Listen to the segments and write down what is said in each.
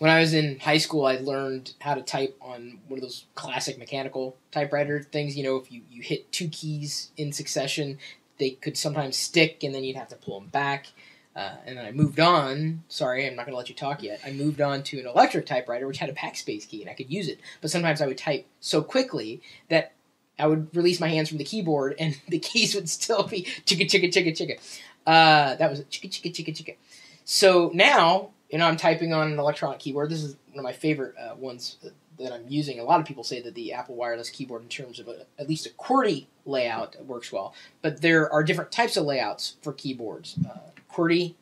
when I was in high school, I learned how to type on one of those classic mechanical typewriter things. You know, if you, you hit two keys in succession, they could sometimes stick, and then you'd have to pull them back. Uh, and then I moved on. Sorry, I'm not going to let you talk yet. I moved on to an electric typewriter, which had a backspace key, and I could use it. But sometimes I would type so quickly that I would release my hands from the keyboard, and the keys would still be chicka chicka chicka chicka. Uh, that was chicka chicka chicka chicka. So now, you know, I'm typing on an electronic keyboard. This is one of my favorite uh, ones that I'm using. A lot of people say that the Apple wireless keyboard, in terms of a, at least a QWERTY layout, works well. But there are different types of layouts for keyboards. Uh, QWERTY,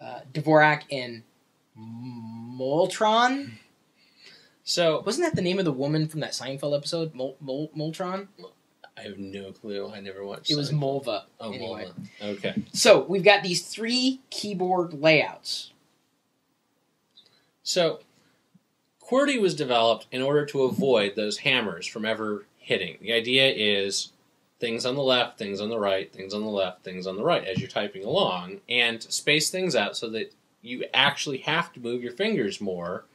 uh, Dvorak, and Maltron. So wasn't that the name of the woman from that Seinfeld episode, Mol, Mol, Maltron? I have no clue. I never watched. It was. Mulva. Oh, anyway. Mulva. Okay. So we've got these three keyboard layouts. So QWERTY was developed in order to avoid those hammers from ever hitting. The idea is things on the left, things on the right, things on the left, things on the right as you're typing along, and space things out so that you actually have to move your fingers more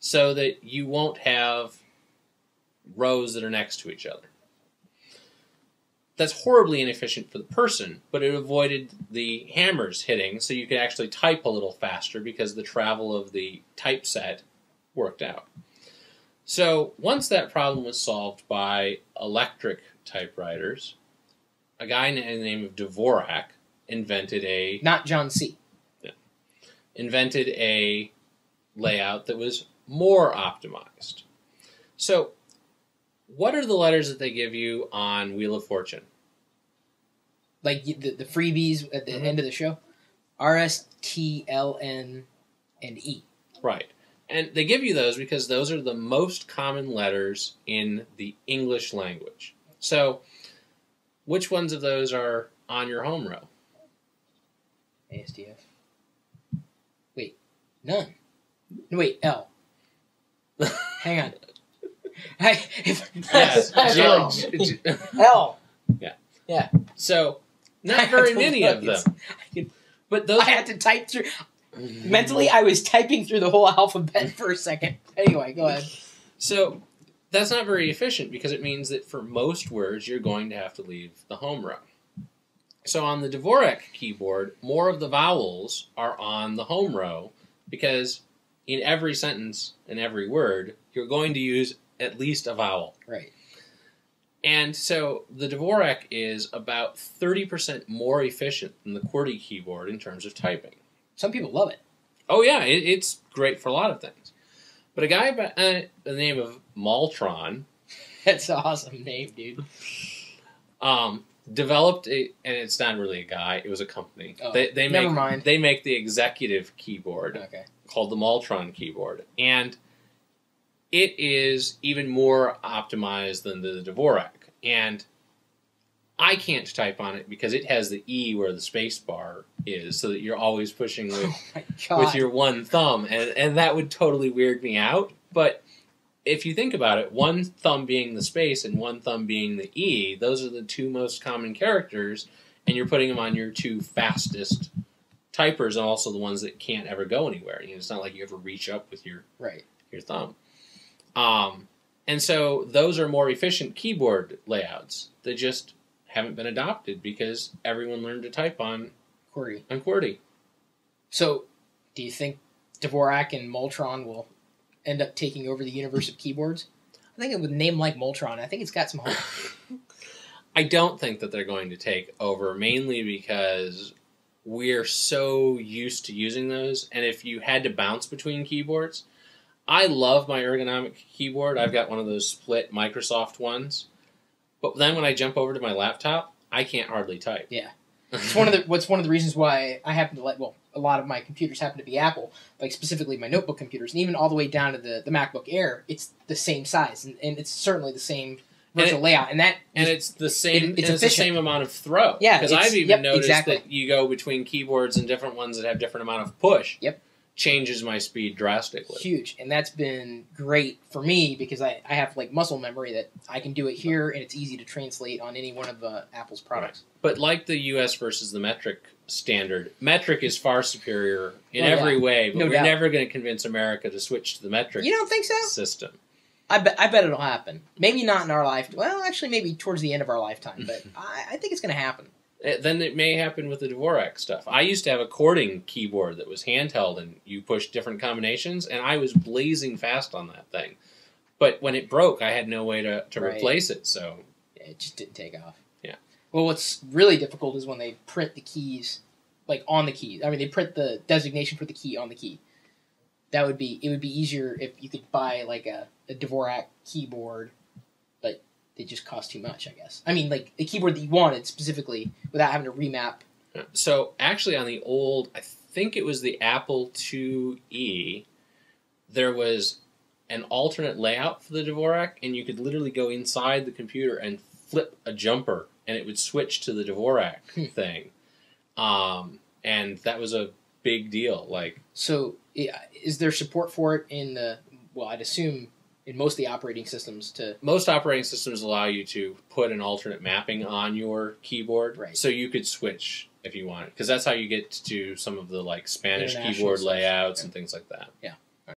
so that you won't have rows that are next to each other. That's horribly inefficient for the person, but it avoided the hammers hitting so you could actually type a little faster because the travel of the typeset worked out. So once that problem was solved by electric typewriters, a guy named the name of Dvorak invented a Not John C. Yeah, invented a layout that was more optimized. So, what are the letters that they give you on Wheel of Fortune? Like the, the freebies at the Mhm. end of the show. R, S, T, L, N, and E. Right. And they give you those because those are the most common letters in the English language. So, which ones of those are on your home row? ASDF. Wait, none. Wait, L. Hang on. I, if, Yes. I have to J- look. j- j- L. so, not very many of them. Could- But those I had to type through. Mentally, I was typing through the whole alphabet for a second. Anyway, go ahead. So that's not very efficient because it means that for most words you're going to have to leave the home row. So on the Dvorak keyboard, more of the vowels are on the home row because in every sentence and every word you're going to use at least a vowel. Right. And so the Dvorak is about 30% more efficient than the QWERTY keyboard in terms of typing. Some people love it. Oh yeah, it, it's great for a lot of things. But a guy by uh, the name of Maltron That's an awesome name, dude. um, developed a, and it's not really a guy; it was a company. Oh, they they never make mind. they make the executive keyboard Okay. called the Maltron keyboard, and it is even more optimized than the Dvorak. And I can't type on it because it has the E where the space bar is, so that you're always pushing with Oh with your one thumb, and and that would totally weird me out. But if you think about it, one thumb being the space and one thumb being the E, those are the two most common characters, and you're putting them on your two fastest typers, and also the ones that can't ever go anywhere. You know, it's not like you ever reach up with your right. your thumb. Um, and so those are more efficient keyboard layouts. They just haven't been adopted because everyone learned to type on QWERTY. on QWERTY. So, do you think Dvorak and Maltron will end up taking over the universe of keyboards? I think with a name like Maltron, I think it's got some hope. I don't think that they're going to take over, mainly because we're so used to using those. And if you had to bounce between keyboards, I love my ergonomic keyboard. I've got one of those split Microsoft ones. But then when I jump over to my laptop, I can't hardly type. Yeah. It's one of the what's one of the reasons why I happen to like well, a lot of my computers happen to be Apple, like specifically my notebook computers, and even all the way down to the, the MacBook Air, it's the same size and, and it's certainly the same virtual it- layout. And that and it's the same. It- it's it's the same amount of throw. Yeah, because I've even yep, noticed exactly. that you go between keyboards and different ones that have different amount of push. Yep. Changes my speed drastically. huge and that's been great for me because I, I have like muscle memory that i can do it here and it's easy to translate on any one of uh, apple's products But like the U.S. versus the metric standard, metric is far superior in Oh, yeah. every way. But No we're doubt. never going to convince America to switch to the metric you don't think so system. I bet, I bet it'll happen maybe not in our life well actually maybe towards the end of our lifetime but I, I think it's going to happen Eh, then it may happen with the Dvorak stuff. I used to have a chording keyboard that was handheld, and you pushed different combinations, and I was blazing fast on that thing. But when it broke, I had no way to, to Right. replace it. So it just didn't take off Yeah. well what's really difficult is when they print the keys like on the key i mean they print the designation for the key on the key that would be it would be easier if you could buy like a, a Dvorak keyboard, they just cost too much, I guess. I mean, like a keyboard that you wanted specifically without having to remap. So actually, on the old, I think it was the Apple IIe, there was an alternate layout for the Dvorak, and you could literally go inside the computer and flip a jumper, and it would switch to the Dvorak Hmm. thing. Um, and that was a big deal. Like, So, is there support for it in the? Well, I'd assume in most of the operating systems to. most operating systems allow you to put an alternate mapping on your keyboard, Right. so you could switch if you wanted, because that's how you get to some of the like Spanish keyboard layouts Yeah. and things like that. Yeah.